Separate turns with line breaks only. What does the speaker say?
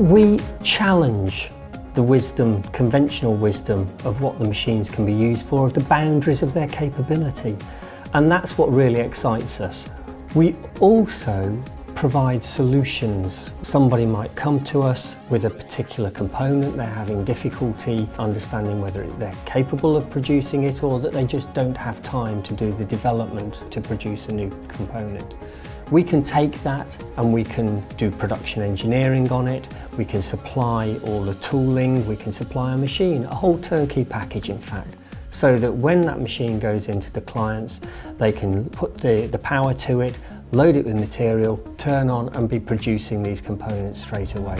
We challenge the wisdom, conventional wisdom of what the machines can be used for, of the boundaries of their capability. And that's what really excites us. We also provide solutions. Somebody might come to us with a particular component, they're having difficulty understanding whether they're capable of producing it or that they just don't have time to do the development to produce a new component. We can take that and we can do production engineering on it, we can supply all the tooling, we can supply a machine, a whole turnkey package in fact so that when that machine goes into the clients, they can put the, the power to it, load it with material, turn on and be producing these components straight away.